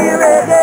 make